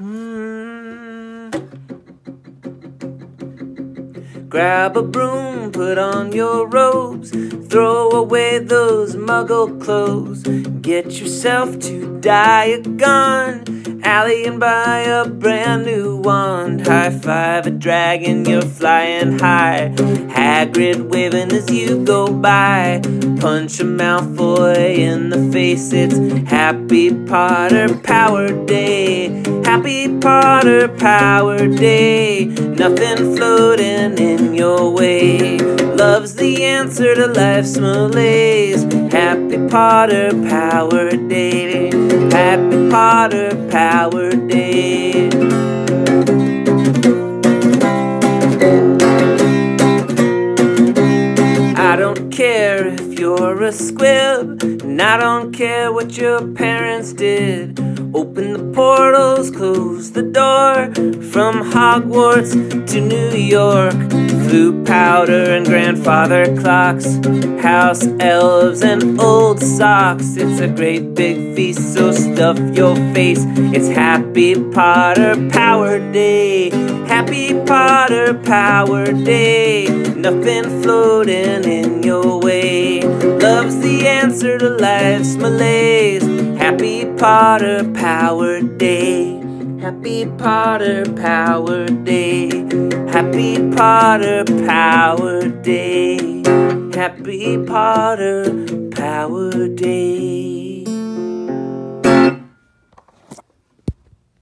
Mm. Grab a broom, put on your robes, throw away those muggle clothes. Get yourself to Diagon Alley and buy a brand new wand. High five a dragon, you're flying high. Hagrid waving as you go by. Punch a Malfoy in the face. It's Happy Potter Power Day. Happy Potter Power Day. Nothing floating in your way. Love's the answer to life's malaise. Happy Potter Power Day. Happy Potter Power Day. I don't care if you're a squib, and I don't care what your parents did. Open the portals, close the door from Hogwarts to New York. Floo powder and grandfather clocks, house elves and old socks. It's a great big feast, so stuff your face. It's Happy Potter Power Day. Happy Potter Power Day. Nothing floating in your way. Love's the answer to life's malaise. Happy Potter Power Day. Happy Potter Power Day. Happy Potter Power Day. Happy Potter Power Day.